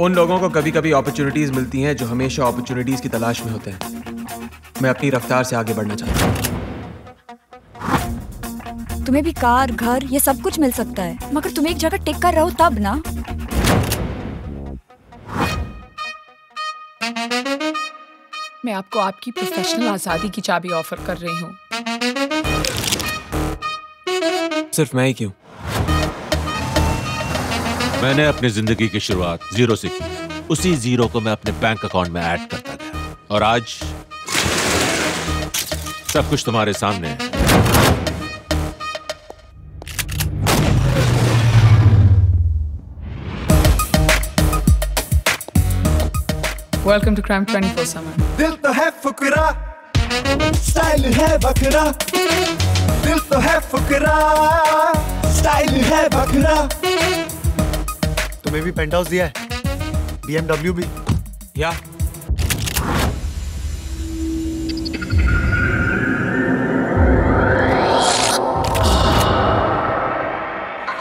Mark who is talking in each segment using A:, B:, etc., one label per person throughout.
A: उन लोगों को कभी कभी अपॉर्चुनिटीज़ मिलती हैं जो हमेशा अपॉर्चुनिटीज़ की तलाश में होते हैं। मैं अपनी रफ्तार से आगे बढ़ना चाहता हूँ।
B: तुम्हें भी कार घर ये सब कुछ मिल सकता है। मगर तुम एक जगह टिक कर रहो तब ना।
C: मैं आपको आपकी प्रोफेशनल आज़ादी की चाबी ऑफ़र कर रही हूँ।
A: सिर्फ़ मैं ही क्यों?
D: मैंने अपनी ज़िंदगी की शुरुआत ज़ीरो से की। उसी ज़ीरो को मैं अपने बैंक अकाउंट में ऐड करता गया और आज सब कुछ तुम्हारे सामने है।
C: वेलकम टू क्राइम 24/7
E: दिल तो है फुकरा स्टाइल है बकरा दिल तो है फुकरा स्टाइल है बकरा
F: तुम्हें भी पेंट हाउस दिया है बीएमडब्ल्यू भी
A: या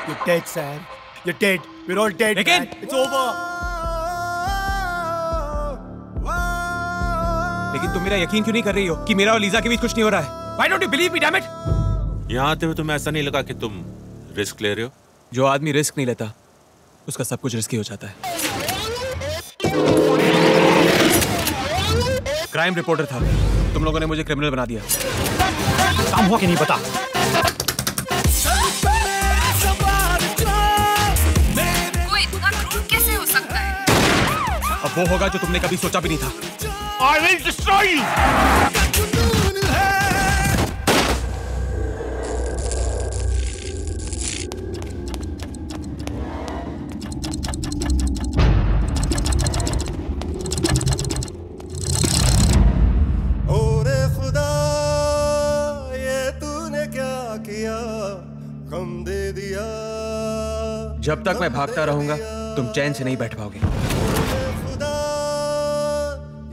F: You're dead, Sam. You're dead. We're all dead.
A: लेकिन-
F: man. It's over.
A: लेकिन तुम मेरा यकीन क्यों नहीं कर रही हो कि मेरा और लीजा के बीच कुछ नहीं हो रहा है Why don't you believe me, damn it?
D: यहाँ आते हुए तुम्हें ऐसा नहीं लगा कि तुम रिस्क ले रहे हो
A: जो आदमी रिस्क नहीं लेता उसका सब कुछ रिस्की हो जाता है। क्राइम रिपोर्टर था। तुम लोगों ने मुझे क्रिमिनल बना दिया।
F: काम हुआ कि नहीं पता?
B: कोई इतना क्रूर कैसे हो सकता है?
A: अब वो होगा जो तुमने कभी सोचा भी नहीं था।
D: I will destroy you!
E: कम दे दिया।
A: जब तक मैं भागता रहूँगा तुम चैन से नहीं बैठ पाओगे।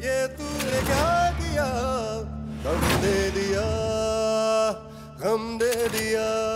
A: ये तूने क्या किया? कम दे दिया कम दे दिया।